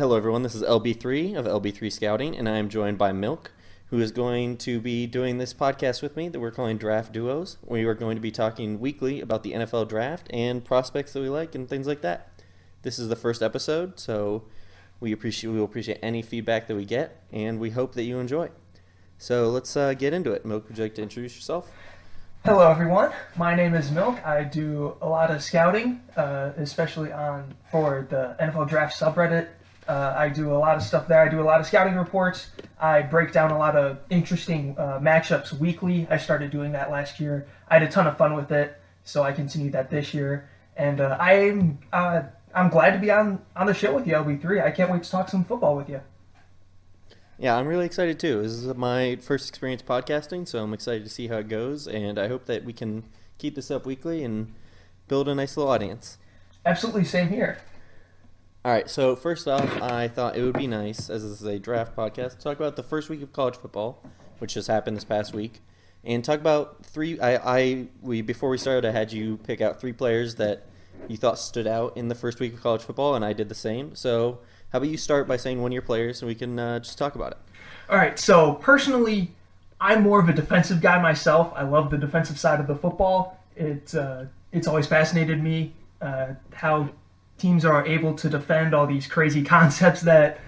Hello, everyone. This is LB3 of LB3 Scouting, and I am joined by Milk, who is going to be doing this podcast with me that we're calling Draft Duos. We are going to be talking weekly about the NFL draft and prospects that we like and things like that. This is the first episode, so we appreciate we will appreciate any feedback that we get, and we hope that you enjoy. So let's uh, get into it. Milk, would you like to introduce yourself? Hello, everyone. My name is Milk. I do a lot of scouting, uh, especially on for the NFL Draft subreddit. Uh, I do a lot of stuff there. I do a lot of scouting reports. I break down a lot of interesting uh, matchups weekly. I started doing that last year. I had a ton of fun with it, so I continued that this year. And uh, I'm uh, I'm glad to be on on the show with you, LB3. I can't wait to talk some football with you. Yeah, I'm really excited too. This is my first experience podcasting, so I'm excited to see how it goes, and I hope that we can keep this up weekly and build a nice little audience. Absolutely, same here. All right, so first off, I thought it would be nice, as this is a draft podcast, to talk about the first week of college football, which just happened this past week, and talk about three. I, I we before we started, I had you pick out three players that you thought stood out in the first week of college football, and I did the same. So how about you start by saying one of your players, and we can uh, just talk about it. All right. So personally, I'm more of a defensive guy myself. I love the defensive side of the football. It uh, it's always fascinated me uh, how teams are able to defend all these crazy concepts that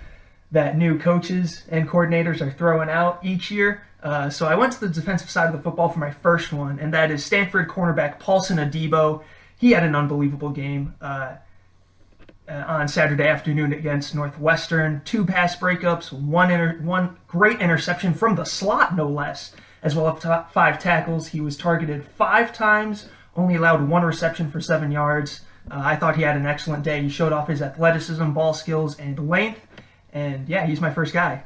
that new coaches and coordinators are throwing out each year. Uh, so I went to the defensive side of the football for my first one, and that is Stanford cornerback Paulson Adebo. He had an unbelievable game. Uh, uh, on Saturday afternoon against Northwestern. Two pass breakups, one inter- one great interception from the slot, no less, as well as top five tackles. He was targeted five times, only allowed one reception for seven yards. Uh, I thought he had an excellent day. He showed off his athleticism, ball skills, and length. And yeah, he's my first guy.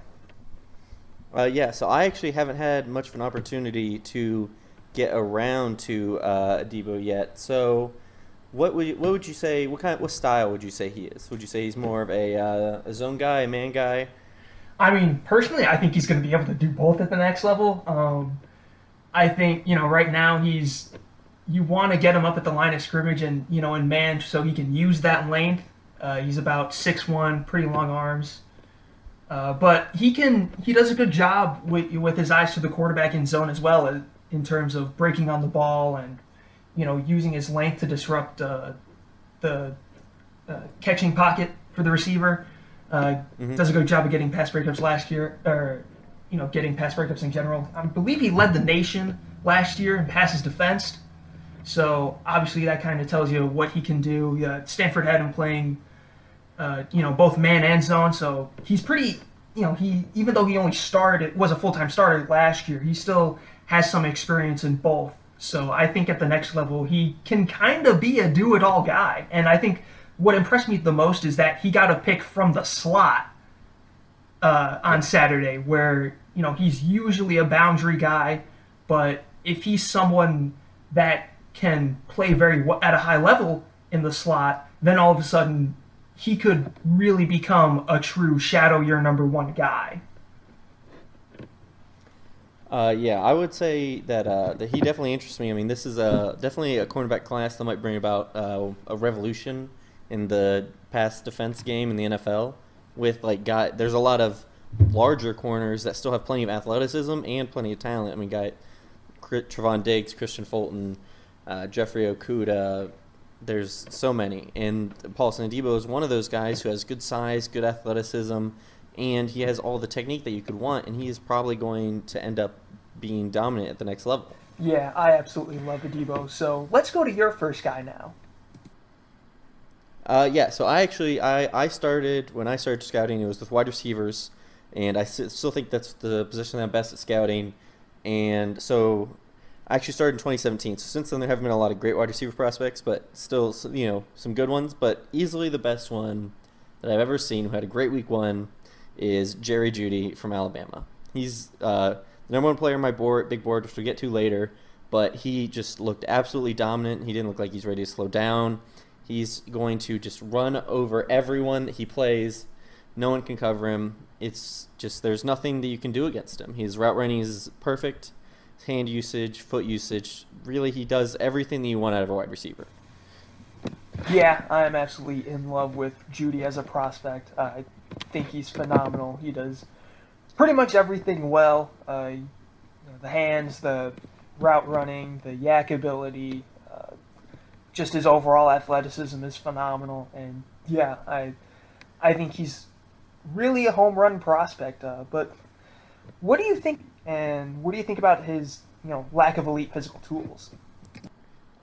Uh, yeah, so I actually haven't had much of an opportunity to get around to uh, Adebo yet. So what would you, what would you say? What kind? What style would you say he is? Would you say he's more of a uh, a zone guy, a man guy? I mean, personally, I think he's going to be able to do both at the next level. Um, I think you know right now he's you want to get him up at the line of scrimmage and you know in man so he can use that length. Uh, he's about six one, pretty long arms. Uh, but he can he does a good job with with his eyes to the quarterback in zone as well uh, in terms of breaking on the ball and you know, using his length to disrupt uh, the uh, catching pocket for the receiver. Uh, mm-hmm. Does a good job of getting pass breakups last year, or you know, getting pass breakups in general. I believe he led the nation last year in passes defensed. So obviously that kind of tells you what he can do. Stanford had him playing, uh, you know, both man and zone. So he's pretty, you know, he even though he only started was a full time starter last year, he still has some experience in both. So I think at the next level, he can kind of be a do it all guy. And I think what impressed me the most is that he got a pick from the slot uh, on Saturday, where, you know, he's usually a boundary guy, but if he's someone that can play very at a high level in the slot, then all of a sudden he could really become a true shadow your number one guy. Uh, yeah, I would say that uh, that he definitely interests me. I mean, this is a definitely a cornerback class that might bring about uh, a revolution in the pass defense game in the NFL. With like, guy, there's a lot of larger corners that still have plenty of athleticism and plenty of talent. I mean, got Trevon Diggs, Kristian Fulton, uh, Jeffrey Okudah. There's so many, and Paulson Adebo is one of those guys who has good size, good athleticism, and he has all the technique that you could want, and he is probably going to end up being dominant at the next level. Yeah, I absolutely love Adebo. So let's go to your first guy now. Uh, yeah, so I actually I, I started when I started scouting. It was with wide receivers, and I still think that's the position that I'm best at scouting. And so actually started in 2017. So since then, there haven't been a lot of great wide receiver prospects, but still, you know, some good ones. But easily the best one that I've ever seen, who had a great week one, is Jerry Jeudy from Alabama. He's uh, the number one player on my board, big board, which we'll get to later. But he just looked absolutely dominant. He didn't look like he's ready to slow down. He's going to just run over everyone he plays. No one can cover him. It's just there's nothing that you can do against him. His route running is perfect. Hand usage, foot usage, really he does everything that you want out of a wide receiver. Yeah, I am absolutely in love with Jeudy as a prospect. Uh, think he's phenomenal. He does pretty much everything well. Uh, you know, the hands, the route running, the YAC ability, uh, just his overall athleticism is phenomenal. And yeah, I I think he's really a home run prospect. Uh, but what do you think? And what do you think about his you know lack of elite physical tools?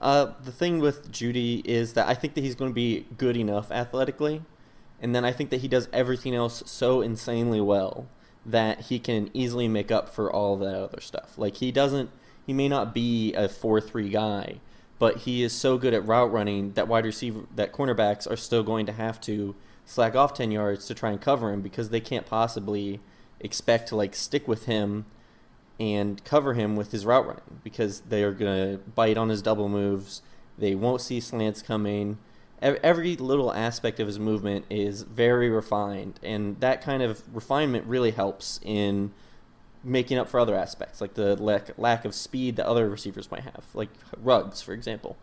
Uh, the thing with Jeudy is that I think that he's going to be good enough athletically, and then I think that he does everything else so insanely well that he can easily make up for all that other stuff. Like he doesn't, he may not be a four-three guy, but he is so good at route running that wide receiver, that cornerbacks are still going to have to slack off ten yards to try and cover him because they can't possibly expect to like stick with him and cover him with his route running because they are going to bite on his double moves. They won't see slants coming. Every little aspect of his movement is very refined, and that kind of refinement really helps in making up for other aspects, like the lack, lack of speed that other receivers might have, like Ruggs, for example.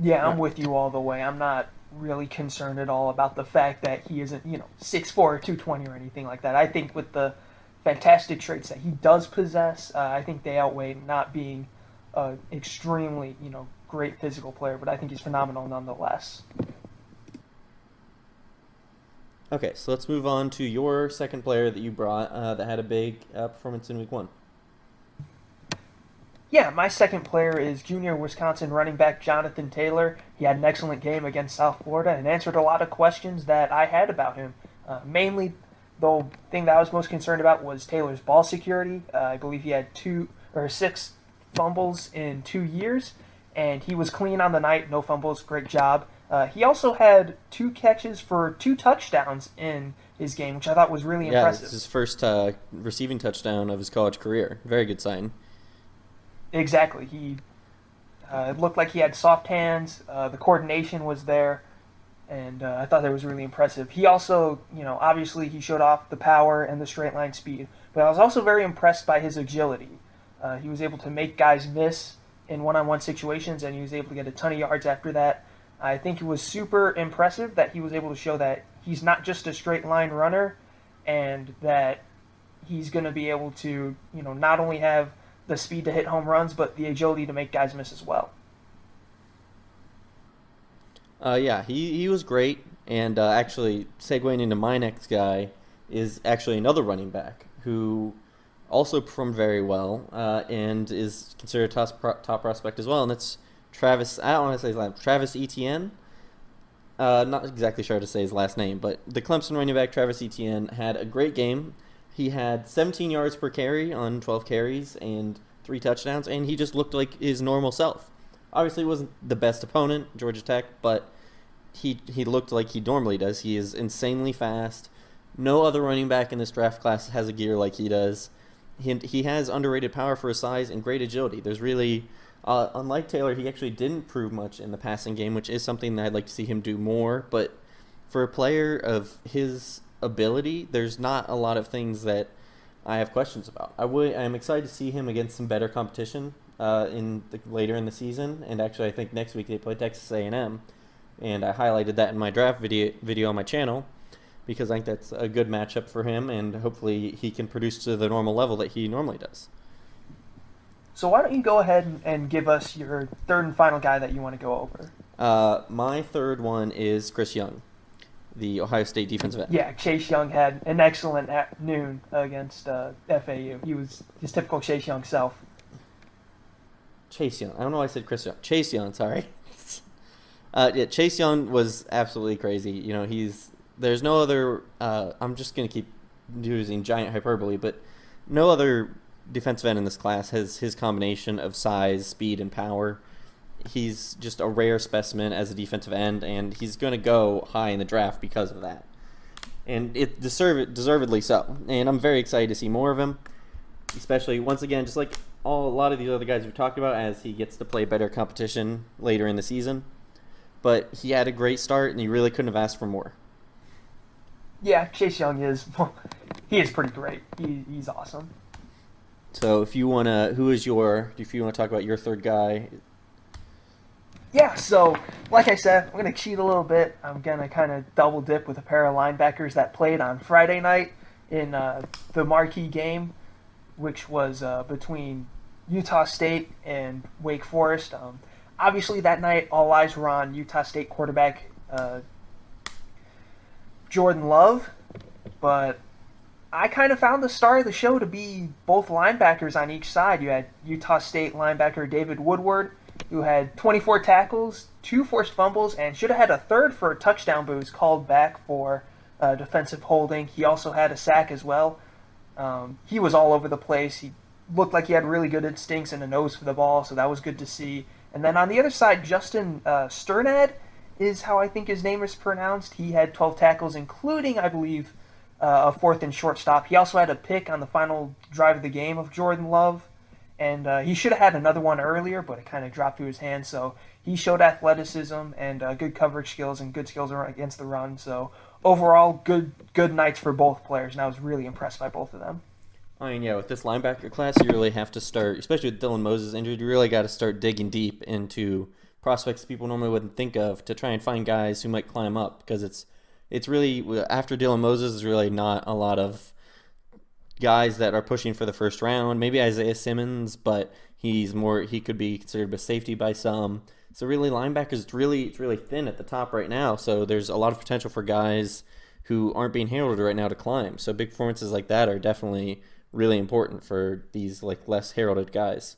Yeah, I'm with you all the way. I'm not really concerned at all about the fact that he isn't, you know, 6'4 or 220 or anything like that. I think with the fantastic traits that he does possess, uh, I think they outweigh not being an extremely, you know, great physical player, but I think he's phenomenal nonetheless. Okay, so let's move on to your second player that you brought uh, that had a big uh, performance in week one. Yeah, my second player is junior Wisconsin running back Jonathan Taylor. He had an excellent game against South Florida and answered a lot of questions that I had about him. Uh, mainly, the thing that I was most concerned about was Taylor's ball security. Uh, I believe he had two or six fumbles in two years, and he was clean on the night, no fumbles, great job. Uh, he also had two catches for two touchdowns in his game, which I thought was really yeah, impressive. Yeah, his first uh, receiving touchdown of his college career. Very good sign. Exactly. He uh, it looked like he had soft hands. Uh, the coordination was there, and uh, I thought that was really impressive. He also, you know, obviously he showed off the power and the straight line speed, but I was also very impressed by his agility. Uh, he was able to make guys miss in one-on-one situations, and he was able to get a ton of yards after that. I think it was super impressive that he was able to show that he's not just a straight line runner, and that he's going to be able to, you know, not only have the speed to hit home runs, but the agility to make guys miss as well. Uh, yeah, he, he was great. And uh, actually, segueing into my next guy is actually another running back who also performed very well uh, and is considered a top, top prospect as well. And it's Travis, I don't want to say his last Travis Etienne. Uh, not exactly sure to say his last name, but the Clemson running back Travis Etienne had a great game he had 17 yards per carry on 12 carries and three touchdowns, and he just looked like his normal self. Obviously, wasn't the best opponent, Georgia Tech, but he he looked like he normally does. He is insanely fast. No other running back in this draft class has a gear like he does. He, he has underrated power for his size and great agility. There's really, uh, unlike Taylor, he actually didn't prove much in the passing game, which is something that I'd like to see him do more. But for a player of his ability, there's not a lot of things that I have questions about. I would I'm excited to see him against some better competition uh, in the, later in the season, and actually I think next week they play Texas A&M, and I highlighted that in my draft video video on my channel because I think that's a good matchup for him, and hopefully he can produce to the normal level that he normally does. So why don't you go ahead and give us your third and final guy that you want to go over? Uh, my third one is Chris Young the Ohio State defensive end. Yeah, Chase Young had an excellent noon against uh, FAU. He was his typical Chase Young self. Chase Young. I don't know why I said Chris Young. Chase Young, sorry. uh, yeah, Chase Young was absolutely crazy. You know, he's there's no other. Uh, I'm just gonna keep using giant hyperbole, but no other defensive end in this class has his combination of size, speed, and power he's just a rare specimen as a defensive end, and he's going to go high in the draft because of that. And it deserve, deservedly so. And I'm very excited to see more of him, especially once again, just like all a lot of these other guys we've talked about, as he gets to play better competition later in the season. But he had a great start, and he really couldn't have asked for more. Yeah, Chase Young is he is pretty great. He, he's awesome. So if you wanna, who is your? If you want to talk about your third guy, Yeah, so like I said, I'm going to cheat a little bit. I'm going to kind of double dip with a pair of linebackers that played on Friday night in uh, the marquee game, which was uh, between Utah State and Wake Forest. Um, obviously, that night, all eyes were on Utah State quarterback uh, Jordan Love, but I kind of found the star of the show to be both linebackers on each side. You had Utah State linebacker David Woodward who had 24 tackles, two forced fumbles, and should have had a third for a touchdown, but was called back for uh, defensive holding. He also had a sack as well. Um, he was all over the place. He looked like he had really good instincts and a nose for the ball, so that was good to see. And then on the other side, Justin uh, Strnad is how I think his name is pronounced. He had 12 tackles, including, I believe, uh, a fourth and short stop. He also had a pick on the final drive of the game of Jordan Love and uh, he should have had another one earlier, but it kind of dropped through his hands. So he showed athleticism and uh, good coverage skills and good skills against the run. So overall, good good nights for both players, and I was really impressed by both of them. I mean, yeah, with this linebacker class, you really have to start, especially with Dylan Moses injured, you really got to start digging deep into prospects people normally wouldn't think of to try and find guys who might climb up because it's it's really after Dylan Moses is really not a lot of guys that are pushing for the first round. Maybe Isaiah Simmons, but he's more he could be considered a safety by some. So really, linebackers it's really it's really thin at the top right now. So there's a lot of potential for guys who aren't being heralded right now to climb. So big performances like that are definitely really important for these like less heralded guys.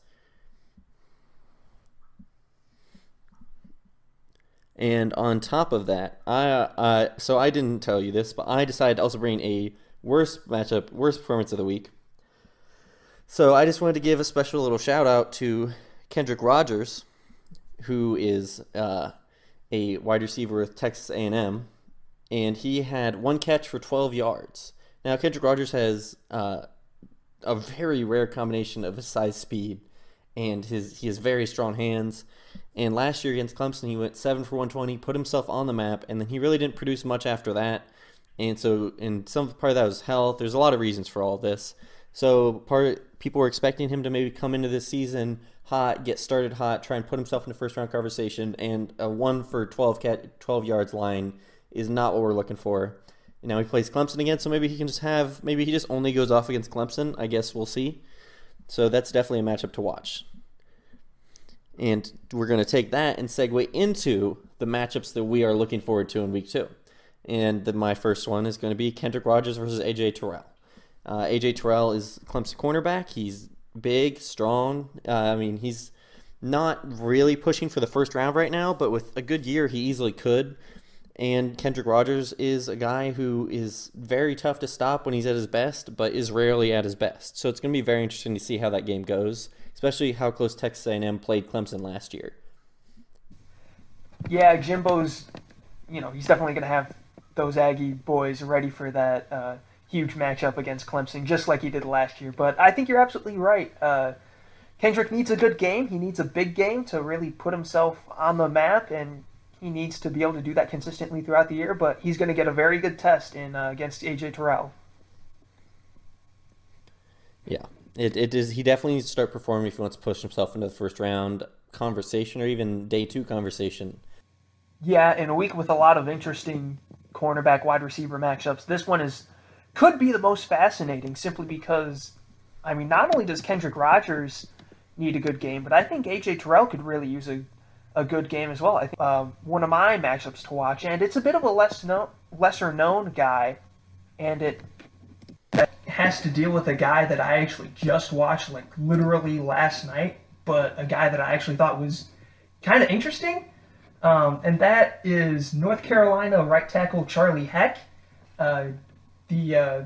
And on top of that, I uh, so I didn't tell you this, but I decided to also bring a worst matchup, worst performance of the week. So I just wanted to give a special little shout out to Kendrick Rogers, who is uh, a wide receiver with Texas A&M, and he had one catch for 12 yards. Now Kendrick Rogers has uh, a very rare combination of his size, speed, and his he has very strong hands. And last year against Clemson, he went seven for 120, put himself on the map, and then he really didn't produce much after that. And so, and some part of that was health. There's a lot of reasons for all this. So, part people were expecting him to maybe come into this season hot, get started hot, try and put himself in the first round conversation, and a one for 12 cat 12 yards line is not what we're looking for. Now he plays Clemson again, so maybe he can just have maybe he just only goes off against Clemson. I guess we'll see. So that's definitely a matchup to watch. And we're going to take that and segue into the matchups that we are looking forward to in week two. And the, my first one is going to be Kendrick Rogers versus AJ Terrell. Uh, AJ Terrell is Clemson cornerback. He's big, strong. Uh, I mean, he's not really pushing for the first round right now, but with a good year, he easily could. And Kendrick Rogers is a guy who is very tough to stop when he's at his best, but is rarely at his best. So it's going to be very interesting to see how that game goes, especially how close Texas A&M played Clemson last year. Yeah, Jimbo's, you know, he's definitely going to have those Aggie boys ready for that uh, huge matchup against Clemson, just like he did last year. But I think you're absolutely right. Uh, Kendrick needs a good game. He needs a big game to really put himself on the map, and he needs to be able to do that consistently throughout the year. But he's going to get a very good test in uh, against AJ Terrell. Yeah, it, it is. He definitely needs to start performing if he wants to push himself into the first round conversation or even day two conversation. Yeah, in a week with a lot of interesting cornerback wide receiver matchups. This one is could be the most fascinating simply because I mean not only does Kendrick Rogers need a good game, but I think AJ Terrell could really use a, a good game as well. I think uh, one of my matchups to watch, and it's a bit of a less known, lesser known guy, and it has to deal with a guy that I actually just watched like literally last night, but a guy that I actually thought was kind of interesting um, and that is North Carolina right tackle Charlie Heck. Uh, the uh,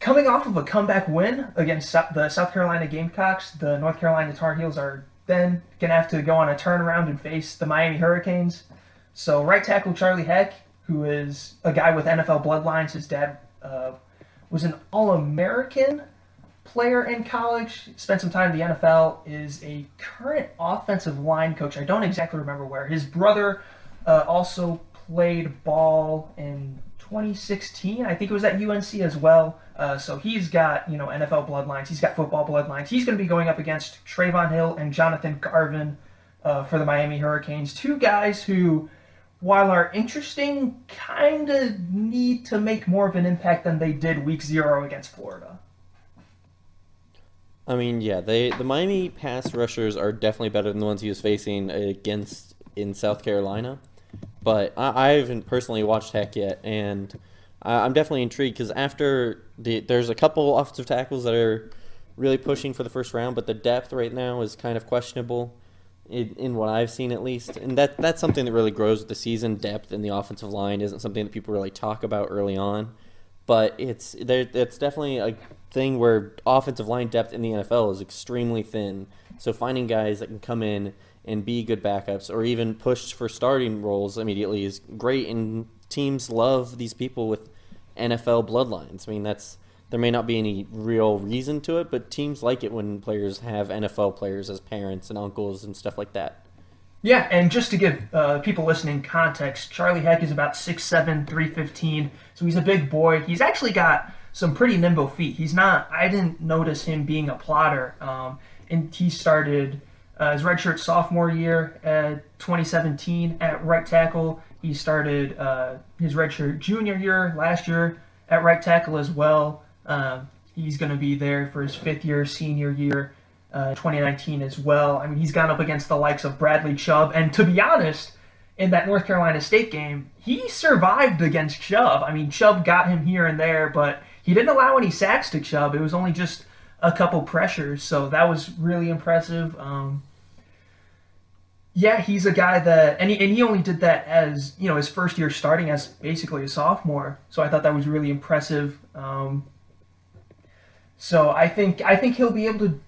coming off of a comeback win against the South Carolina Gamecocks, the North Carolina Tar Heels are then gonna have to go on a turnaround and face the Miami Hurricanes. So right tackle Charlie Heck, who is a guy with NFL bloodlines, his dad uh, was an All-American player in college, spent some time in the NFL, is a current offensive line coach. I don't exactly remember where. His brother uh, also played ball in 2016. I think it was at UNC as well. Uh, so he's got you know NFL bloodlines. He's got football bloodlines. He's going to be going up against Trevon Hill and Jonathan Garvin. uh, for the Miami Hurricanes. Two guys who, while are interesting, kind of need to make more of an impact than they did week zero against Florida. I mean, yeah, they the Miami pass rushers are definitely better than the ones he was facing against in South Carolina. But I, I haven't personally watched Heck yet, and I, I'm definitely intrigued because after the there's a couple offensive tackles that are really pushing for the first round, but the depth right now is kind of questionable in, in what I've seen at least, and that that's something that really grows with the season. Depth in the offensive line isn't something that people really talk about early on, but it's there. It's definitely a thing where offensive line depth in the NFL is extremely thin. So finding guys that can come in and be good backups or even push for starting roles immediately is great. And teams love these people with NFL bloodlines. I mean, that's there may not be any real reason to it, but teams like it when players have NFL players as parents and uncles and stuff like that. Yeah, and just to give uh, people listening context, Charlie Heck is about 6'7", 315, so he's a big boy. He's actually got some pretty nimble feet. He's not. I didn't notice him being a plotter. Um, and he started uh, his redshirt sophomore year, uh, 2017, at right tackle. He started uh, his redshirt junior year last year at right tackle as well. Um, he's going to be there for his fifth year, senior year, uh, 2019 as well. I mean, he's gone up against the likes of Bradley Chubb, and to be honest, in that North Carolina State game, he survived against Chubb. I mean, Chubb got him here and there, but he didn't allow any sacks to Chubb. It was only just a couple pressures, so that was really impressive. Um, yeah, he's a guy that, and he, and he only did that as you know his first year starting as basically a sophomore. So I thought that was really impressive. Um, so I think I think he'll be able to,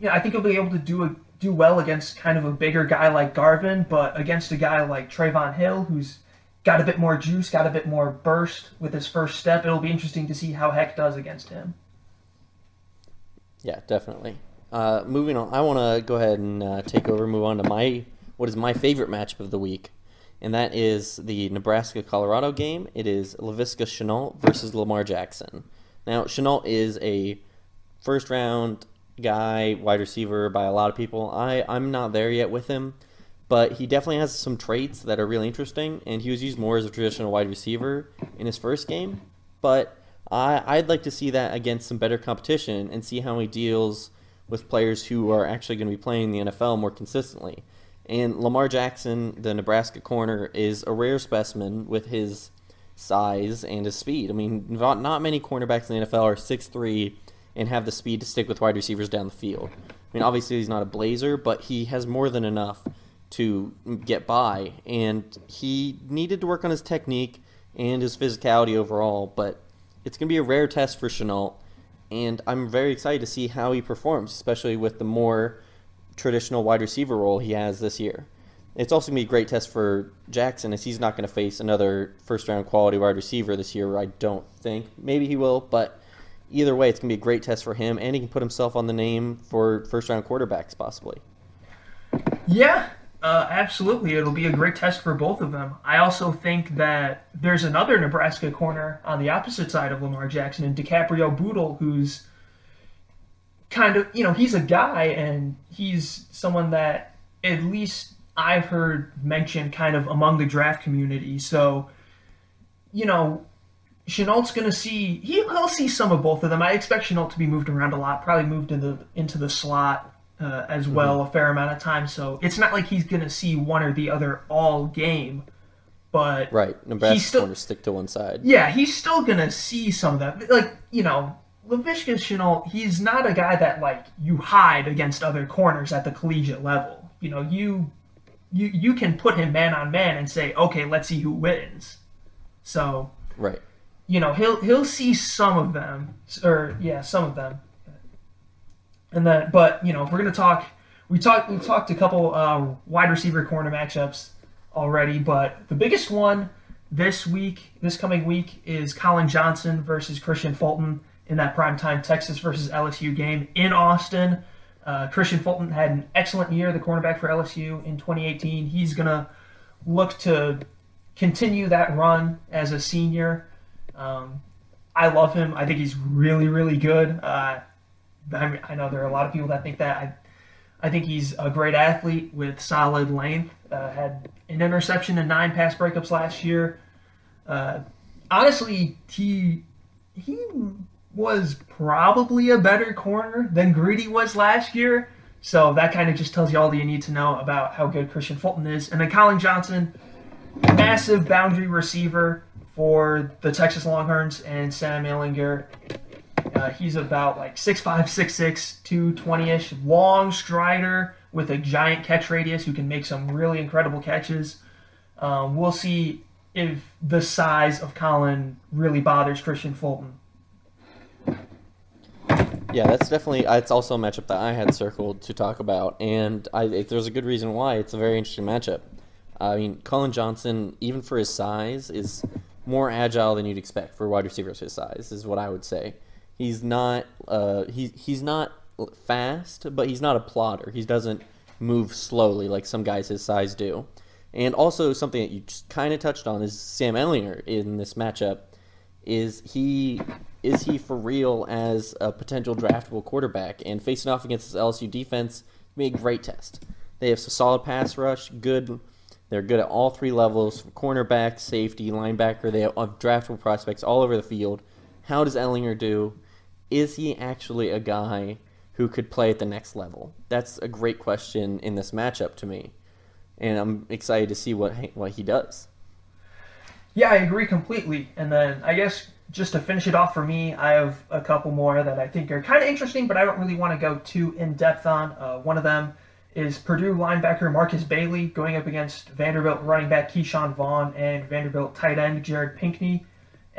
you know, I think he'll be able to do a, do well against kind of a bigger guy like Garvin, but against a guy like Trevon Hill, who's got a bit more juice, got a bit more burst with his first step. It'll be interesting to see how Heck does against him. Yeah, definitely. Uh, moving on, I want to go ahead and uh, take over. Move on to my what is my favorite matchup of the week, and that is the Nebraska Colorado game. It is Laviska Shenault versus Lamar Jackson. Now, Shenault is a first round guy, wide receiver by a lot of people. I I'm not there yet with him but he definitely has some traits that are really interesting, and he was used more as a traditional wide receiver in his first game. But I, I'd like to see that against some better competition and see how he deals with players who are actually going to be playing in the NFL more consistently. And Lamar Jackson, the Nebraska corner, is a rare specimen with his size and his speed. I mean, not, not many cornerbacks in the NFL are 6'3 and have the speed to stick with wide receivers down the field. I mean, obviously, he's not a blazer, but he has more than enough to get by. And he needed to work on his technique and his physicality overall, but it's going to be a rare test for Shenault. And I'm very excited to see how he performs, especially with the more traditional wide receiver role he has this year. It's also going to be a great test for Jackson as he's not going to face another first round quality wide receiver this year, I don't think. Maybe he will, but either way, it's going to be a great test for him, and he can put himself on the name for first round quarterbacks, possibly. Yeah, uh, absolutely, it'll be a great test for both of them. I also think that there's another Nebraska corner on the opposite side of Lamar Jackson and DiCaprio Bootle, who's kind of, you know, he's a guy and he's someone that at least I've heard mentioned kind of among the draft community. So, you know, Shenault's going to see, he, will see some of both of them. I expect Shenault to be moved around a lot, probably moved into the, into the slot uh, as mm-hmm. well a fair amount of time. So it's not like he's going to see one or the other all game. But right, Nebraska's still going to stick to one side. Yeah, he's still going to see some of that. Like you know, Laviska Shenault, he's not a guy that like you hide against other corners at the collegiate level. You know, you you you can put him man on man and say, okay, let's see who wins. So right, you know, he'll he'll see some of them, or yeah, some of them. And then, but you know, we're gonna talk. We talked. We talked a couple uh, wide receiver corner matchups already, but the biggest one this week, this coming week, is Collin Johnson versus Kristian Fulton in that primetime Texas versus LSU game in Austin. Uh, Kristian Fulton had an excellent year, the cornerback for LSU in 2018. He's gonna look to continue that run as a senior. Um, I love him. I think he's really, really good. Uh, I, I know there are a lot of people that think that. I, I think he's a great athlete with solid length. Uh, had an interception and nine pass breakups last year. Uh, honestly, he he was probably a better corner than Greedy was last year. So that kind of just tells you all that you need to know about how good Kristian Fulton is. And then Collin Johnson, massive boundary receiver for the Texas Longhorns and Sam Ehlinger. Uh, he's about like 6'5, 6'6, 220 ish, long strider with a giant catch radius who can make some really incredible catches. Um, we'll see if the size of Collin really bothers Kristian Fulton. Yeah, that's definitely. It's also a matchup that I had circled to talk about, and I, there's a good reason why. It's a very interesting matchup. I mean, Collin Johnson, even for his size, is more agile than you'd expect for wide receivers his size. Is what I would say. He's not. Uh, he, he's not fast, but he's not a plotter. He doesn't move slowly like some guys his size do. And also something that you just kind of touched on is Sam Ehlinger in this matchup. Is he is he for real as a potential draftable quarterback? And facing off against this LSU defense, be a great test. They have a solid pass rush, good. They're good at all three levels: cornerback, safety, linebacker. They have draftable prospects all over the field. How does Ehlinger do? Is he actually a guy who could play at the next level? That's a great question in this matchup to me, and I'm excited to see what what he does. Yeah, I agree completely. And then I guess just to finish it off for me, I have a couple more that I think are kind of interesting, but I don't really want to go too in depth on. Uh, one of them is Purdue linebacker Markus Bailey going up against Vanderbilt running back Ke'Shawn Vaughn and Vanderbilt tight end Jared Pinkney.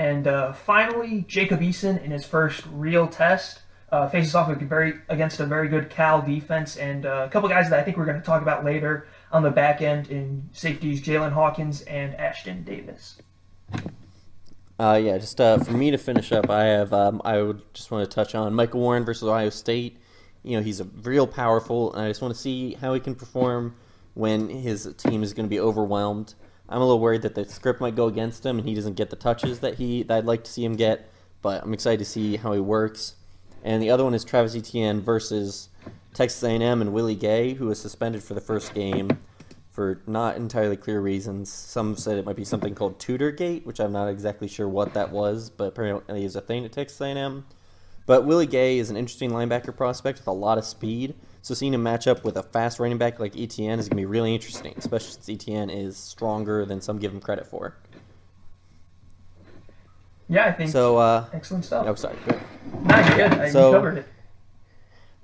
And uh, finally, Jacob Eason in his first real test uh, faces off very, against a very good Cal defense and uh, a couple guys that I think we're going to talk about later on the back end in safeties Jaylinn Hawkins and Ashtyn Davis. Uh, yeah, just uh, for me to finish up, I have um, I would just want to touch on Michael Warren versus Ohio State. You know, he's a real powerful, and I just want to see how he can perform when his team is going to be overwhelmed. I'm a little worried that the script might go against him and he doesn't get the touches that he that I'd like to see him get. But I'm excited to see how he works. And the other one is Travis Etienne versus Texas A&M and Willie Gay, who was suspended for the first game for not entirely clear reasons. Some said it might be something called Tudor Gate, which I'm not exactly sure what that was, but apparently is a thing at Texas A&M. But Willie Gay is an interesting linebacker prospect with a lot of speed. So seeing him match up with a fast running back like Etienne is going to be really interesting, especially since Etienne is stronger than some give him credit for. Yeah, I think so. Uh, excellent stuff. Oh, sorry. Good. No, you're good. So, covered it.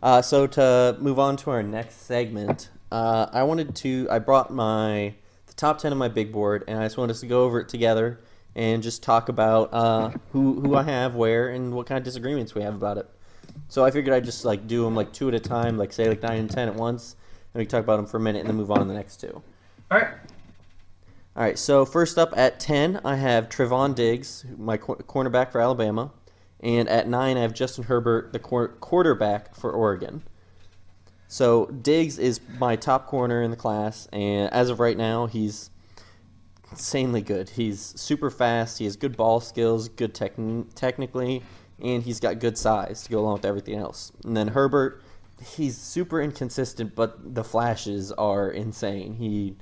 Uh, so to move on to our next segment, uh, I wanted to. I brought my the top ten of my big board, and I just wanted us to go over it together and just talk about uh, who who I have where and what kind of disagreements we have about it. So I figured I'd just like do them like two at a time, like say like nine and ten at once, and we can talk about them for a minute and then move on to the next two. All right. All right. So first up at ten, I have Trevon Diggs, my cor- cornerback for Alabama, and at nine, I have Justin Herbert, the qu- quarterback for Oregon. So Diggs is my top corner in the class, and as of right now, he's insanely good. He's super fast. He has good ball skills, good techn- technically, and he's got good size to go along with everything else. And then Herbert, he's super inconsistent, but the flashes are insane. He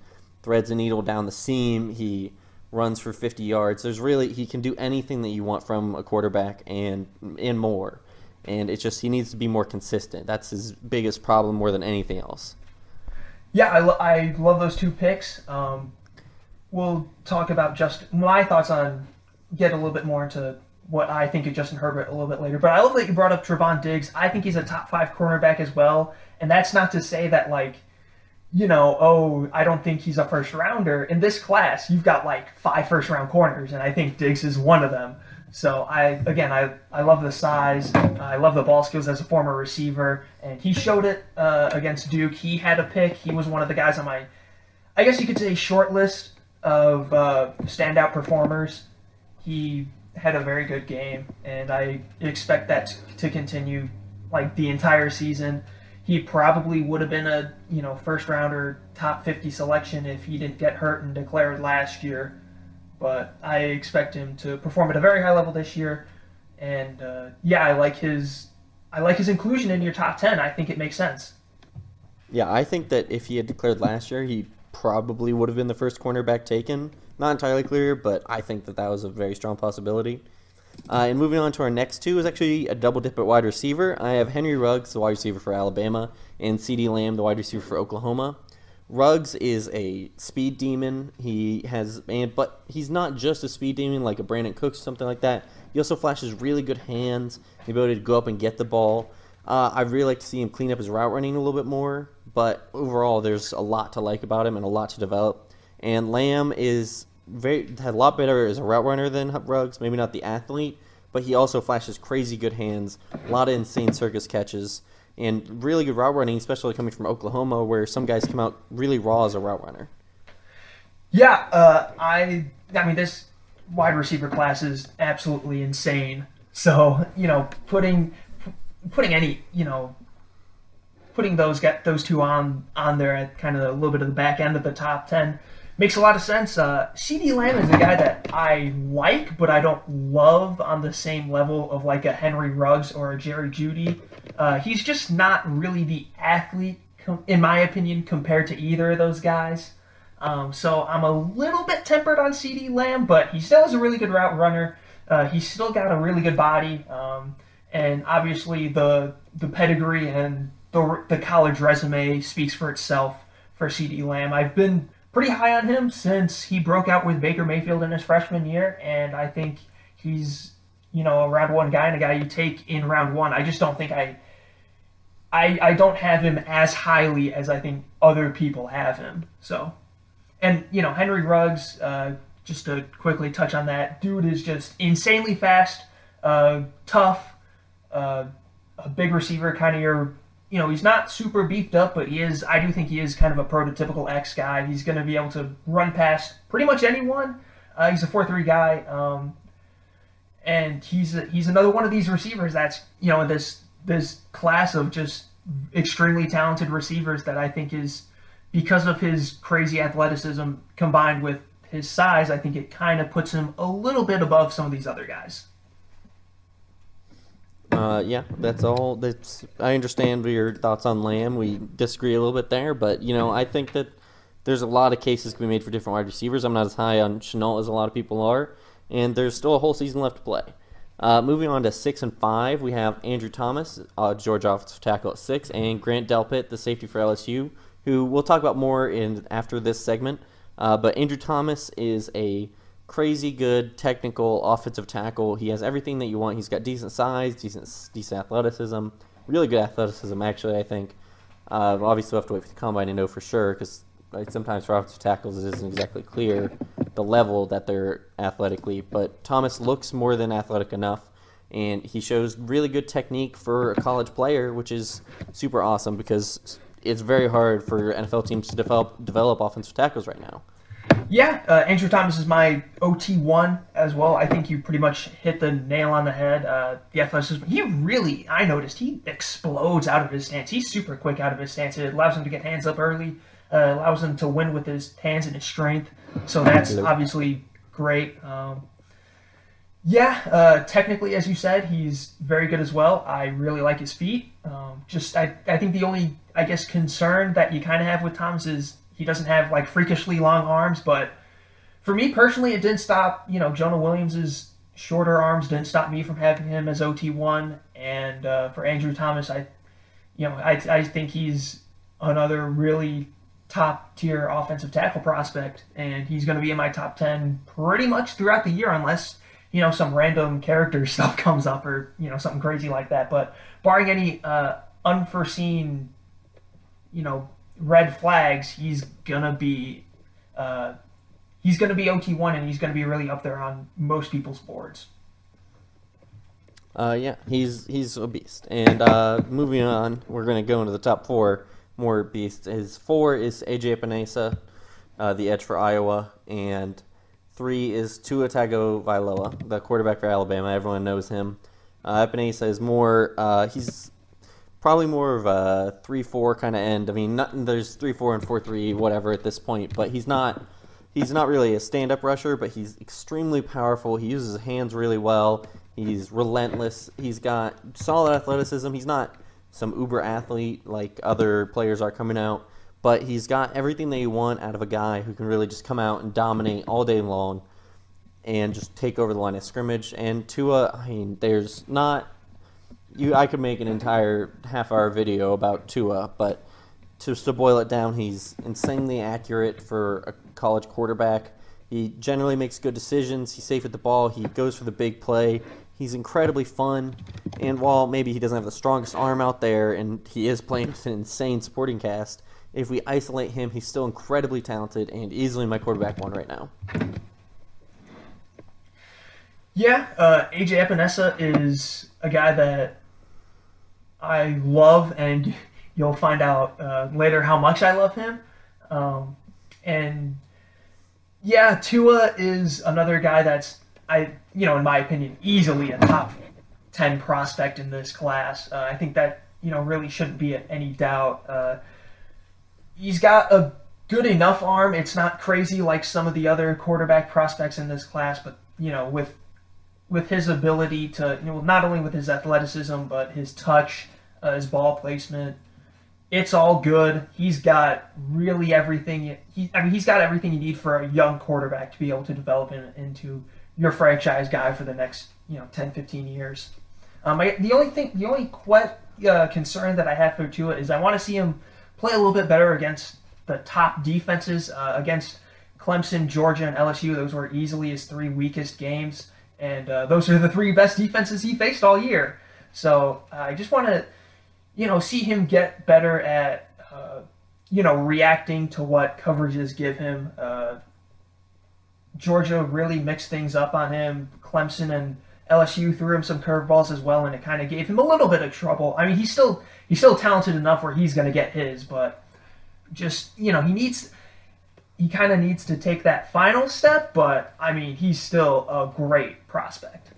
threads a needle down the seam. He runs for 50 yards. There's really he can do anything that you want from a quarterback and and more and it's just he needs to be more consistent. That's his biggest problem more than anything else. Yeah, I, lo- I love those two picks. Um, we'll talk about just my thoughts on get a little bit more into what I think of Justin Herbert a little bit later. But I love that you brought up Trevon Diggs. I think he's a top five cornerback as well, and that's not to say that like. You know, oh, I don't think he's a first rounder. In this class, you've got like five first round corners, and I think Diggs is one of them. So I again I, I love the size. I love the ball skills as a former receiver, and he showed it uh, against Duke. He had a pick. He was one of the guys on my, I guess you could say, short list of uh, standout performers. He had a very good game, and I expect that to continue like the entire season. He probably would have been a you know first rounder, top 50 selection if he didn't get hurt and declared last year but I expect him to perform at a very high level this year. And uh, yeah, I like his I like his inclusion in your top ten. I think it makes sense. Yeah, I think that if he had declared last year, he probably would have been the first cornerback taken. Not entirely clear, but I think that that was a very strong possibility. Uh, and moving on to our next two is actually a double dip at wide receiver. I have Henry Ruggs, the wide receiver for Alabama, and CeeDee Lamb, the wide receiver for Oklahoma. Ruggs is a speed demon. He has, and but he's not just a speed demon like a Brandin Cooks or something like that. He also flashes really good hands, the ability to go up and get the ball. Uh, I really like to see him clean up his route running a little bit more. But overall, there's a lot to like about him and a lot to develop. And Lamb is very had a lot better as a route runner than Ruggs. Maybe not the athlete, but he also flashes crazy good hands, a lot of insane circus catches, and really good route running, especially coming from Oklahoma, where some guys come out really raw as a route runner. Yeah, uh, I I mean this wide receiver class is absolutely insane. So you know, putting putting any you know putting those get those two on on there at kind of a little bit of the back end of the top ten makes a lot of sense. Uh, CeeDee Lamb is a guy that I like, but I don't love on the same level of like a Henry Ruggs or a Jerry Jeudy. Uh, he's just not really the athlete, in my opinion, compared to either of those guys. Um, so I'm a little bit tempered on CeeDee Lamb, but he still is a really good route runner. Uh, he's still got a really good body, um, and obviously the the pedigree and the, the college resume speaks for itself for CeeDee Lamb. I've been pretty high on him since he broke out with Baker Mayfield in his freshman year, and I think he's you know a round one guy and a guy you take in round one. I just don't think I. I, I don't have him as highly as I think other people have him. So, and you know Henry Ruggs, uh, just to quickly touch on that, dude is just insanely fast, uh, tough, uh, a big receiver, kind of your you know, he's not super beefed up, but he is. I do think he is kind of a prototypical X guy. He's going to be able to run past pretty much anyone. Uh, he's a four-three guy, um, and he's a, he's another one of these receivers that's you know this this class of just extremely talented receivers that I think is because of his crazy athleticism combined with his size. I think it kind of puts him a little bit above some of these other guys. Uh, yeah, that's all. That's I understand your thoughts on Lamb. We disagree a little bit there, but you know, I think that there's a lot of cases to be made for different wide receivers. I'm not as high on Shenault as a lot of people are, and there's still a whole season left to play. Uh, moving on to six and five, we have Andrew Thomas, uh, Georgia offensive tackle at six, and Grant Delpit, the safety for LSU, who we'll talk about more in after this segment. Uh, but Andrew Thomas is a crazy good technical offensive tackle. He has everything that you want. He's got decent size, decent decent athleticism, really good athleticism actually. I think. Uh, obviously, we'll have to wait for the combine to know for sure because like, sometimes for offensive tackles it isn't exactly clear the level that they're athletically. But Thomas looks more than athletic enough, and he shows really good technique for a college player, which is super awesome because it's very hard for NFL teams to develop develop offensive tackles right now. Yeah, uh, Andrew Thomas is my OT1 as well. I think you pretty much hit the nail on the head. Uh, the athleticism, he really, I noticed, he explodes out of his stance. He's super quick out of his stance. It allows him to get hands up early, uh, allows him to win with his hands and his strength. So that's obviously great. Um, yeah, uh, technically, as you said, he's very good as well. I really like his feet. Um, just, I, I think the only, I guess, concern that you kind of have with Thomas is he doesn't have like freakishly long arms, but for me personally, it didn't stop. You know, Jonah Williams's shorter arms didn't stop me from having him as OT one, and uh, for Andrew Thomas, I, you know, I I think he's another really top tier offensive tackle prospect, and he's going to be in my top ten pretty much throughout the year, unless you know some random character stuff comes up or you know something crazy like that. But barring any uh, unforeseen, you know, red flags, he's gonna be uh, he's gonna be OT one, and he's gonna be really up there on most people's boards. Uh, yeah, he's he's a beast. And uh, moving on, we're gonna go into the top four more beasts. His four is AJ Epenesa, uh, the edge for Iowa, and three is Tua Tagovailoa, the quarterback for Alabama. Everyone knows him. Uh, Epenesa is more. Uh, he's probably more of a three-four kind of end. I mean, not, there's three-four and four-three, whatever at this point, but he's not. He's not really a stand-up rusher, but he's extremely powerful. He uses his hands really well. He's relentless. He's got solid athleticism. He's not some uber athlete like other players are coming out, but he's got everything that you want out of a guy who can really just come out and dominate all day long and just take over the line of scrimmage. And Tua, I mean, there's not you. I could make an entire half hour video about Tua, but just to boil it down, he's insanely accurate for a college quarterback. He generally makes good decisions. He's safe at the ball. He goes for the big play. He's incredibly fun. And while maybe he doesn't have the strongest arm out there and he is playing with an insane supporting cast, if we isolate him, he's still incredibly talented and easily my quarterback one right now. Yeah, uh, AJ Epenesa is a guy that I love, and you'll find out uh, later how much I love him. Um, and yeah, Tua is another guy that's I, you know, in my opinion, easily a top ten prospect in this class. Uh, I think that you know really shouldn't be any doubt. Uh, he's got a good enough arm. It's not crazy like some of the other quarterback prospects in this class, but you know, with with his ability to, you know, not only with his athleticism, but his touch, uh, his ball placement, it's all good. He's got really everything. He, I mean, he's got everything you need for a young quarterback to be able to develop in, into your franchise guy for the next, you know, 10, 15 years. Um, I, the only thing, the only que- uh, concern that I have for Tua is I want to see him play a little bit better against the top defenses, uh, against Clemson, Georgia, and LSU. Those were easily his three weakest games and uh, those are the three best defenses he faced all year. So uh, I just want to, you know, see him get better at, uh, you know, reacting to what coverages give him. Uh, Georgia really mixed things up on him. Clemson and LSU threw him some curveballs as well, and it kind of gave him a little bit of trouble. I mean, he's still he's still talented enough where he's going to get his, but just you know, he needs he kind of needs to take that final step, but I mean, he's still a great prospect.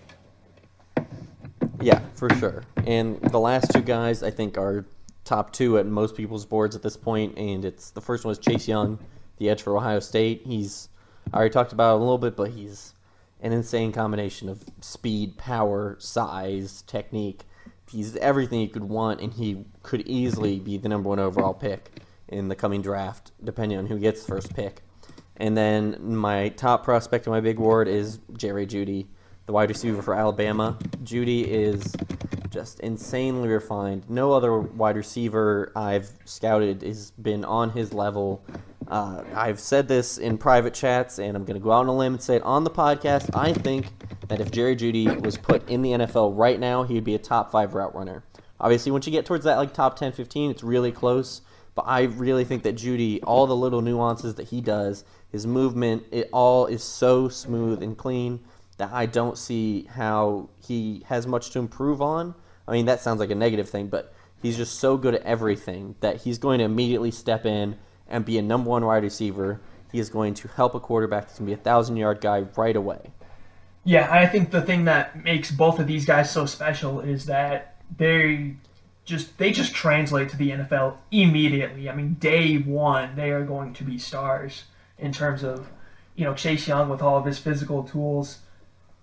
Yeah, for sure. And the last two guys, I think, are top two at most people's boards at this point. And it's the first one is Chase Young, the edge for Ohio State. He's I already talked about it a little bit, but he's an insane combination of speed, power, size, technique. He's everything you could want, and he could easily be the number one overall pick in the coming draft, depending on who gets first pick. And then my top prospect in my big board is Jerry Jeudy, the wide receiver for Alabama. Jeudy is just insanely refined. No other wide receiver I've scouted has been on his level. Uh, I've said this in private chats, and I'm going to go out on a limb and say it on the podcast. I think that if Jerry Jeudy was put in the NFL right now, he would be a top five route runner. Obviously, once you get towards that like top 10, 15, it's really close. But I really think that Jeudy, all the little nuances that he does, his movement, it all is so smooth and clean that I don't see how he has much to improve on. I mean, that sounds like a negative thing, but he's just so good at everything that he's going to immediately step in and be a number one wide receiver. He is going to help a quarterback. He's going to be a thousand yard guy right away. Yeah, I think the thing that makes both of these guys so special is that they just they just translate to the NFL immediately. I mean, day one, they are going to be stars in terms of you know Chase Young with all of his physical tools,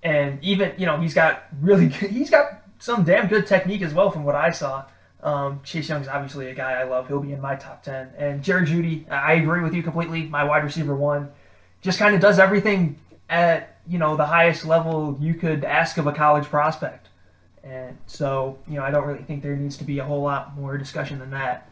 and even you know he's got really good, he's got some damn good technique as well from what I saw. Um, Chase Young's obviously a guy I love. He'll be in my top ten. And Jerry Jeudy, I agree with you completely. My wide receiver one just kind of does everything at you know the highest level you could ask of a college prospect. And so, you know, I don't really think there needs to be a whole lot more discussion than that.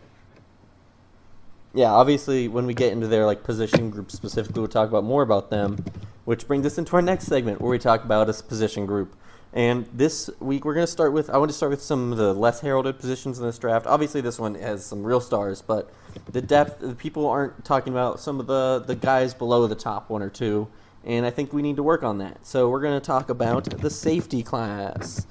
Yeah, obviously, when we get into their like position group specifically, we'll talk about more about them, which brings us into our next segment where we talk about a position group. And this week we're going to start with I want to start with some of the less heralded positions in this draft. Obviously, this one has some real stars, but the depth the people aren't talking about some of the the guys below the top one or two, and I think we need to work on that. So we're going to talk about the safety class.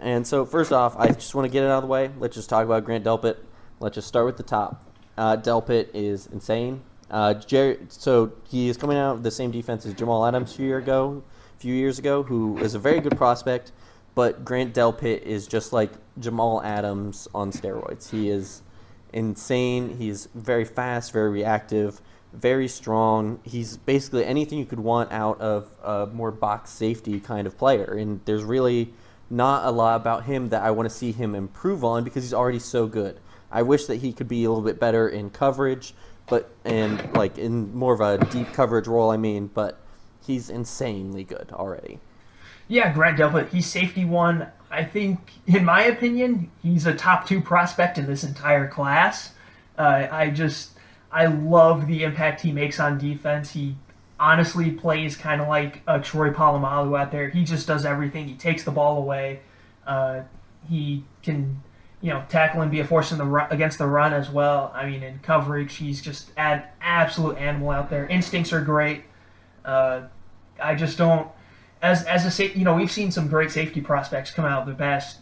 And so, first off, I just want to get it out of the way. Let's just talk about Grant Delpit. Let's just start with the top. Uh, Delpit is insane. Uh, Jerry, so he is coming out of the same defense as Jamal Adams a few years ago, a few years ago, who is a very good prospect. But Grant Delpit is just like Jamal Adams on steroids. He is insane. He's very fast, very reactive, very strong. He's basically anything you could want out of a more box safety kind of player. And there's really not a lot about him that I want to see him improve on because he's already so good. I wish that he could be a little bit better in coverage, but and like in more of a deep coverage role. I mean, but he's insanely good already. Yeah, Grant Delpit, he's safety one. I think, in my opinion, he's a top two prospect in this entire class. Uh, I just, I love the impact he makes on defense. He honestly plays kind of like a Troy Polamalu out there. He just does everything. He takes the ball away. Uh, he can, you know, tackle and be a force in the run, against the run as well. I mean, in coverage, he's just an absolute animal out there. Instincts are great. Uh, I just don't as as a you know we've seen some great safety prospects come out the past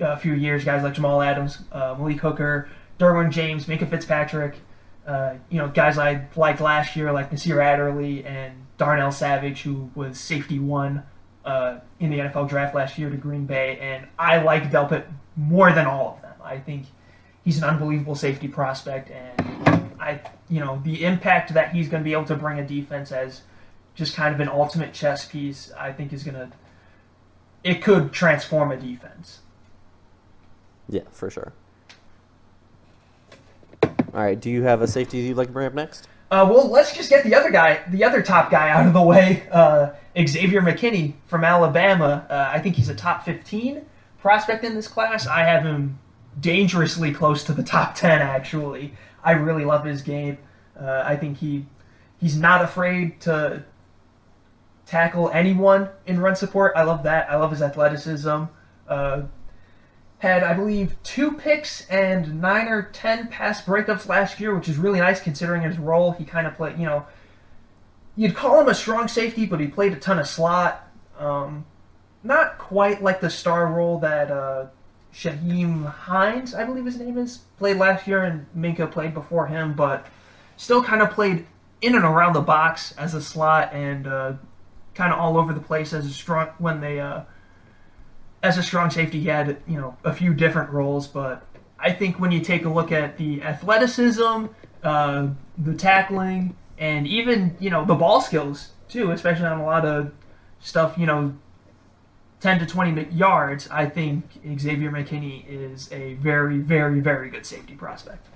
uh, few years, guys like Jamal Adams, uh, Malik Hooker, Derwin James, Minkah Fitzpatrick. Uh, you know, guys I liked last year like Nasir Adderley and Darnell Savage, who was safety one uh, in the NFL draft last year to Green Bay, and I like Delpit more than all of them. I think he's an unbelievable safety prospect, and I, you know, the impact that he's going to be able to bring a defense as just kind of an ultimate chess piece, I think is gonna it could transform a defense. Yeah, for sure. All right, do you have a safety you'd like to bring up next? Uh, well, let's just get the other guy, the other top guy, out of the way. Uh, Xavier McKinney from Alabama. Uh, I think he's a top 15 prospect in this class. I have him dangerously close to the top 10, actually. I really love his game. Uh, I think he he's not afraid to tackle anyone in run support. I love that. I love his athleticism. Uh, had, I believe, two picks and nine or ten pass breakups last year, which is really nice considering his role. He kind of played, you know, you'd call him a strong safety, but he played a ton of slot. Um, not quite like the star role that uh, Nyheim Hines, I believe his name is, played last year, and Minkah played before him, but still kind of played in and around the box as a slot and uh, kind of all over the place as a strong when they uh, as a strong safety he had you know a few different roles but I think when you take a look at the athleticism uh, the tackling and even you know the ball skills too especially on a lot of stuff you know 10 to 20 yards I think Xavier McKinney is a very very very good safety prospect.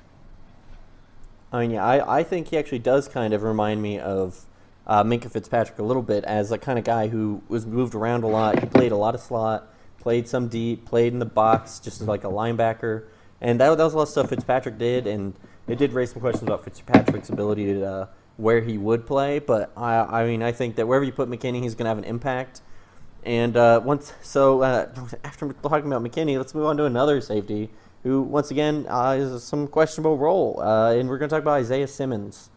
I mean yeah I, I think he actually does kind of remind me of uh, Minkah Fitzpatrick a little bit as a kind of guy who was moved around a lot. He played a lot of slot, played some deep, played in the box just as like a linebacker, and that, that was a lot of stuff Fitzpatrick did, and it did raise some questions about Fitzpatrick's ability to uh, where he would play. But I, I mean, I think that wherever you put McKinney, he's going to have an impact. And uh, once, so uh, after talking about McKinney, let's move on to another safety who, once again, uh, is some questionable role, uh, and we're going to talk about Isaiah Simmons.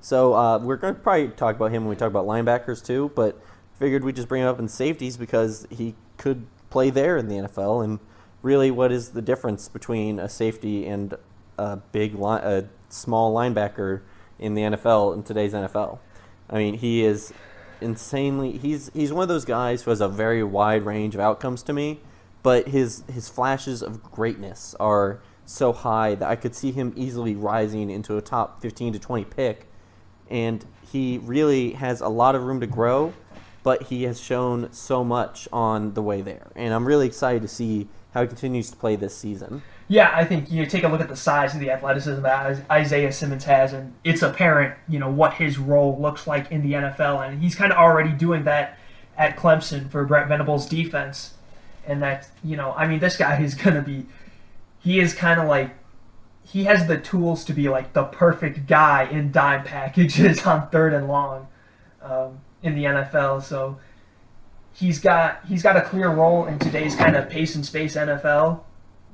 So uh, we're going to probably talk about him when we talk about linebackers too, but figured we'd just bring him up in safeties because he could play there in the NFL. And really, what is the difference between a safety and a big, li- a small linebacker in the NFL in today's NFL? I mean, he is insanely. He's he's one of those guys who has a very wide range of outcomes to me, but his his flashes of greatness are so high that I could see him easily rising into a top 15 to 20 pick and he really has a lot of room to grow, but he has shown so much on the way there. And I'm really excited to see how he continues to play this season. Yeah, I think you take a look at the size and the athleticism that Isaiah Simmons has, and it's apparent, you know, what his role looks like in the NFL, and he's kind of already doing that at Clemson for Brent Venables' defense, and that, you know, I mean, this guy is going to be, he is kind of like he has the tools to be like the perfect guy in dime packages on third and long um, in the NFL. So he's got he's got a clear role in today's kind of pace and space NFL,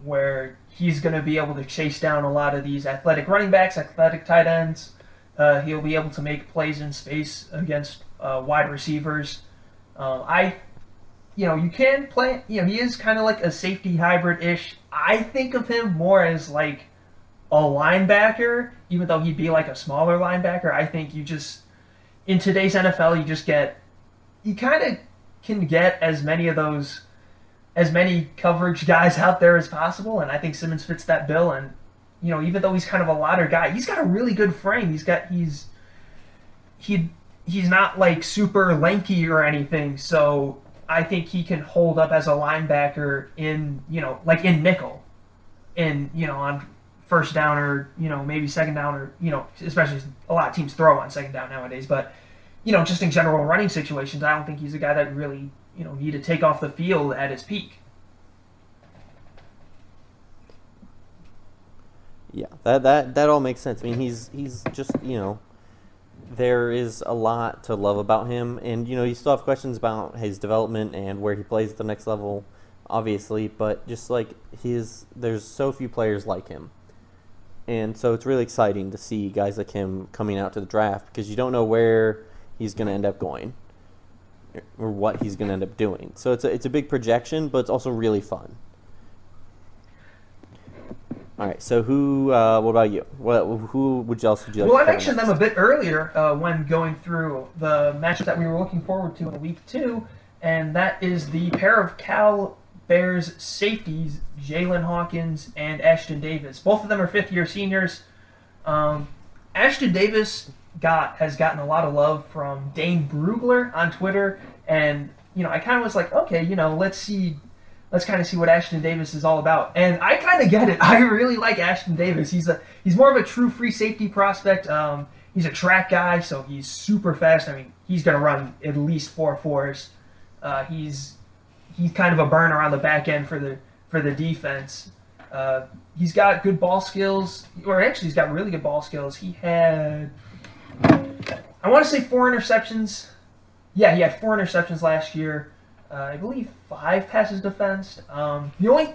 where he's going to be able to chase down a lot of these athletic running backs, athletic tight ends. Uh, he'll be able to make plays in space against uh, wide receivers. Um, I, you know, you can play. You know, he is kind of like a safety hybrid ish. I think of him more as like a linebacker, even though he'd be like a smaller linebacker, I think you just in today's NFL you just get you kind of can get as many of those as many coverage guys out there as possible, and I think Simmons fits that bill. And you know, even though he's kind of a louder guy, he's got a really good frame. He's got he's he he's not like super lanky or anything, so I think he can hold up as a linebacker in you know like in nickel, in you know on first down or you know maybe second down or you know especially a lot of teams throw on second down nowadays, but you know just in general running situations, I don't think he's a guy that really you know need to take off the field at his peak. Yeah, that that that all makes sense. I mean, he's he's just you know, there is a lot to love about him, and you know, you still have questions about his development and where he plays at the next level, obviously. But just like his, there's so few players like him, and so it's really exciting to see guys like him coming out to the draft because you don't know where he's going to end up going or what he's going to end up doing. So it's a, it's a big projection, but it's also really fun. All right. So who? Uh, what about you? What? Who would you else would you like? Well, I mentioned them a bit earlier uh, when going through the matchup that we were looking forward to in week two, and that is the pair of Cal Bears safeties, Jaylinn Hawkins and Ashtyn Davis. Both of them are fifth-year seniors. Um, Ashtyn Davis got has gotten a lot of love from Dane Brugler on Twitter, and you know I kind of was like, okay, you know, let's see let's kind of see what Ashtyn Davis is all about. And I kind of get it. I really like Ashtyn Davis. He's a he's more of a true free safety prospect. Um, he's a track guy, so he's super fast. I mean, he's to run at least four fours. Uh, he's he's kind of a burner on the back end for the for the defense. Uh, he's got good ball skills, or actually, he's got really good ball skills. He had, I want to say, four interceptions. Yeah, he had four interceptions last year uh, I believe five passes defensed. Um, the only,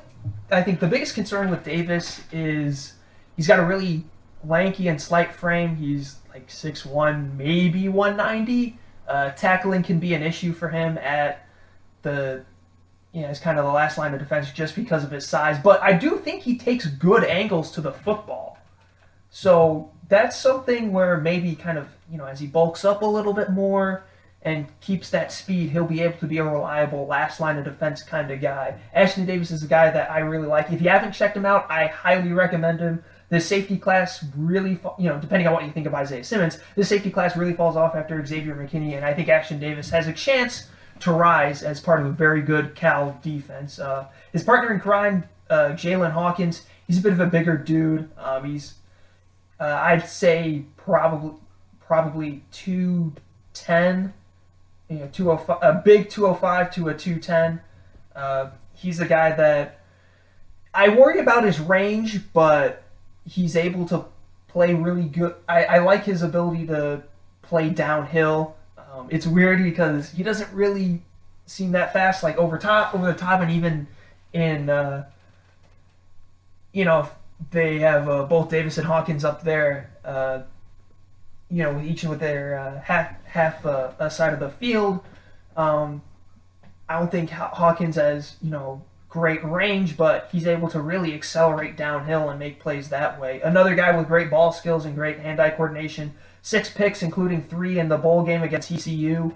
I think, the biggest concern with Davis is he's got a really lanky and slight frame. He's like 6'1", maybe 190. Uh, tackling can be an issue for him at the, you know, it's kind of the last line of defense just because of his size. But I do think he takes good angles to the football. So that's something where maybe kind of, you know, as he bulks up a little bit more, and keeps that speed, he'll be able to be a reliable last line of defense kind of guy. Ashtyn Davis is a guy that I really like. If you haven't checked him out, I highly recommend him. The safety class really, you know, depending on what you think of Isaiah Simmons, this safety class really falls off after Xavier McKinney, and I think Ashtyn Davis has a chance to rise as part of a very good Cal defense. Uh, his partner in crime, uh, Jaylinn Hawkins, he's a bit of a bigger dude. Um, he's, uh, I'd say, probably probably two ten you know, 205, a big 205 to a 210. Uh, he's a guy that I worry about his range, but he's able to play really good. I, I like his ability to play downhill. Um, it's weird because he doesn't really seem that fast, like over top, over the top, and even in, uh, you know, they have uh, both Davis and Hawkins up there. Uh, you know, each with their uh, half half uh, a side of the field. Um, I don't think Hawkins has you know great range, but he's able to really accelerate downhill and make plays that way. Another guy with great ball skills and great hand-eye coordination. Six picks, including three in the bowl game against TCU.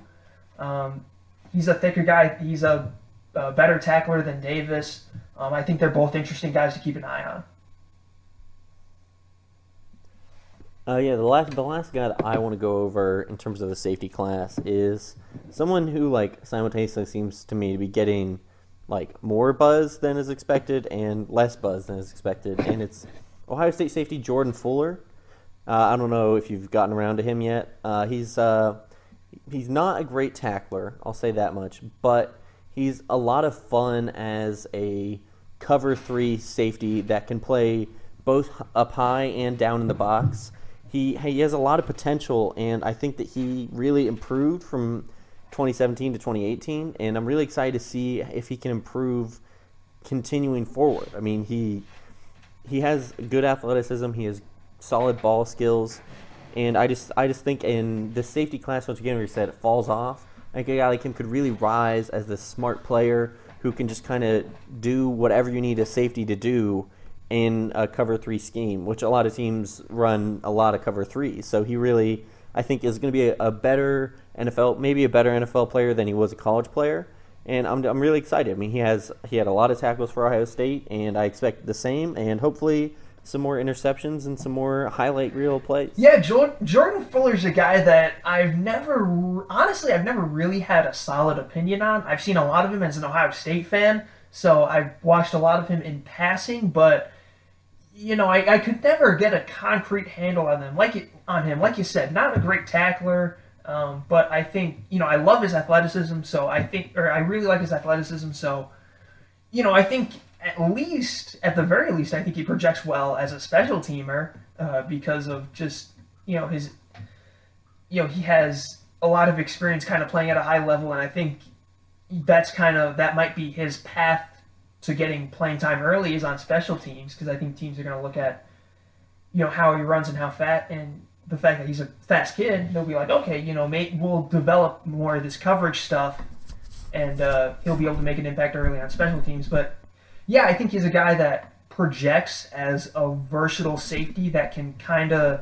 Um, he's a thicker guy. He's a, a better tackler than Davis. Um, I think they're both interesting guys to keep an eye on. Uh, yeah, the last the last guy that I want to go over in terms of the safety class is someone who like simultaneously seems to me to be getting like more buzz than is expected and less buzz than is expected, and it's Ohio State safety Jordan Fuller. Uh, I don't know if you've gotten around to him yet. Uh, he's uh, he's not a great tackler, I'll say that much, but he's a lot of fun as a cover three safety that can play both up high and down in the box he he has a lot of potential, and I think that he really improved from 2017 to 2018, and I'm really excited to see if he can improve continuing forward. I mean, he he has good athleticism, he has solid ball skills, and I just I just think in the safety class once again, you said it falls off, I think a guy like him could really rise as the smart player who can just kind of do whatever you need a safety to do in a cover three scheme, which a lot of teams run a lot of cover three. So he really, I think, is going to be a, a, better NFL, maybe a better NFL player than he was a college player. And I'm, I'm really excited. I mean, he has he had a lot of tackles for Ohio State, and I expect the same. And hopefully, some more interceptions and some more highlight reel plays. Yeah, Jordan Fuller's a guy that I've never, honestly, I've never really had a solid opinion on. I've seen a lot of him as an Ohio State fan, so I've watched a lot of him in passing, but you know, I, I could never get a concrete handle on them, like it, on him. Like you said, not a great tackler, um, but I think you know I love his athleticism. So I think, or I really like his athleticism. So, you know, I think at least, at the very least, I think he projects well as a special teamer uh, because of just you know his, you know, he has a lot of experience kind of playing at a high level, and I think that's kind of that might be his path to getting playing time early is on special teams because I think teams are going to look at you know how he runs and how fat and the fact that he's a fast kid. They'll be like, okay, you know, mate, we'll develop more of this coverage stuff, and uh, he'll be able to make an impact early on special teams. But yeah, I think he's a guy that projects as a versatile safety that can kind of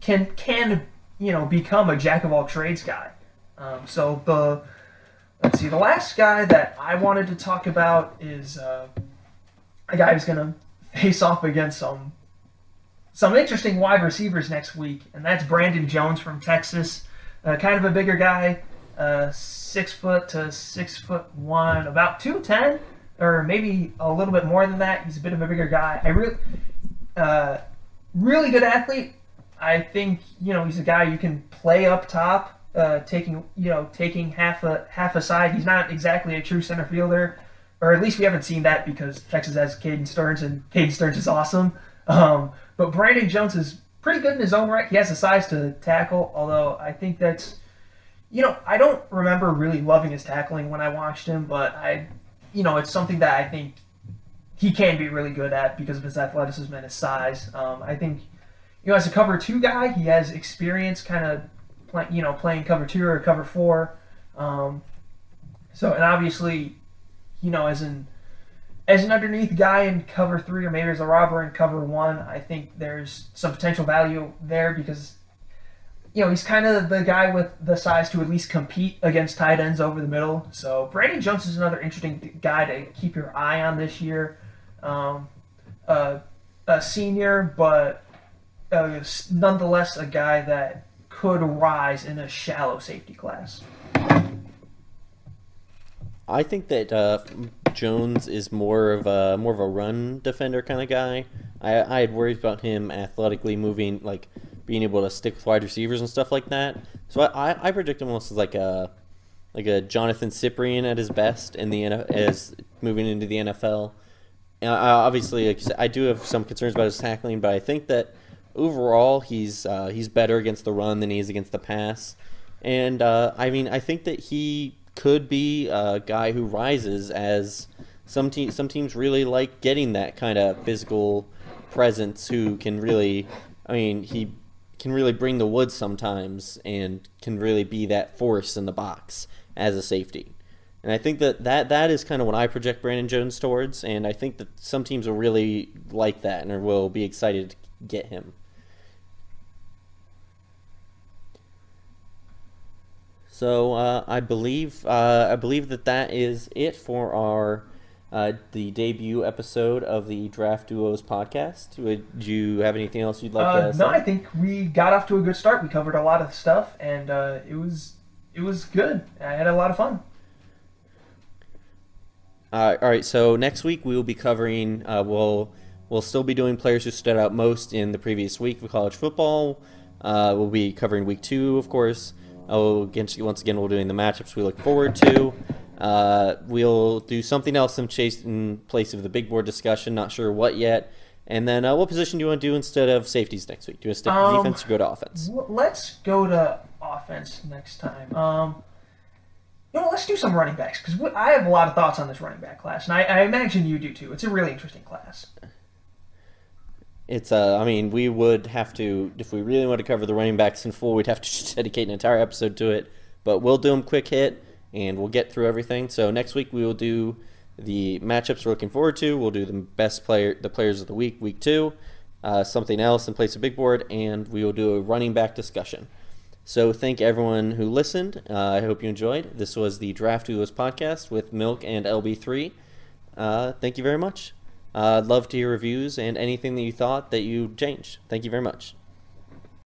can can you know become a jack of all trades guy. Um, so the let's see, the last guy that I wanted to talk about is uh, a guy who's going to face off against some some interesting wide receivers next week, and that's Brandon Jones from Texas. Uh, kind of a bigger guy, uh, six foot to six foot one, about two ten or maybe a little bit more than that. He's a bit of a bigger guy. I really, uh, really good athlete. I think you know he's a guy you can play up top, uh, taking you know taking half a half a side. He's not exactly a true center fielder, or at least we haven't seen that because Texas has Caden Sterns and Caden Sterns is awesome. Um, but Brandon Jones is pretty good in his own right. He has the size to tackle, although I think that's you know I don't remember really loving his tackling when I watched him, but I you know, it's something that I think he can be really good at because of his athleticism and his size. Um, I think, you know, as a cover two guy, he has experience kind of, play, you know, playing cover two or cover four. Um, so, and obviously, you know, as an as an underneath guy in cover three or maybe as a robber in cover one, I think there's some potential value there because you know, he's kind of the guy with the size to at least compete against tight ends over the middle. So Brandon Jones is another interesting guy to keep your eye on this year. Um, uh, a senior, but uh, nonetheless a guy that could rise in a shallow safety class. I think that uh, Jones is more of a more of a run defender kind of guy. I I had worries about him athletically moving like being able to stick with wide receivers and stuff like that. So I, I predict him almost as like a like a Johnathan Cyprien at his best in the as moving into the NFL. I, obviously, like I do have some concerns about his tackling, but I think that overall he's uh, he's better against the run than he is against the pass. And uh, I mean, I think that he could be a guy who rises as some te- some teams really like getting that kind of physical presence who can really. I mean, he can really bring the wood sometimes and can really be that force in the box as a safety. And I think that, that that is kind of what I project Brandon Jones towards, and I think that some teams will really like that and will be excited to get him. So uh, I believe uh, I believe that that is it for our uh, the debut episode of the Draft Duos podcast. Would you have anything else you'd like uh, to say? No, I think we got off to a good start. We covered a lot of stuff, and uh, it was it was good. I had a lot of fun. Uh, all right, so next week we will be covering. Uh, we'll we'll still be doing players who stood out most in the previous week of college football. Uh, we'll be covering week two, of course. Oh, against, once again, we're doing the matchups we look forward to. Uh, we'll do something else in, chase, in place of the big board discussion. Not sure what yet. And then, uh, what position do you want to do instead of safeties next week? Do you want to stick to um, defense or go to offense? Let's go to offense next time. Um, you know, let's do some running backs because I have a lot of thoughts on this running back class, and I, I imagine you do too. It's a really interesting class. It's uh, I mean, we would have to if we really want to cover the running backs in full, we'd have to dedicate an entire episode to it. But we'll do them quick hit and we'll get through everything. So next week we will do the matchups we're looking forward to. We'll do the best player, the players of the week, week two, uh, something else in place of big board, and we will do a running back discussion. So thank everyone who listened. Uh, I hope you enjoyed. This was the Draft Duos podcast with Milk and LB3. Uh, thank you very much. Uh, I'd love to hear reviews and anything that you thought that you changed. Thank you very much.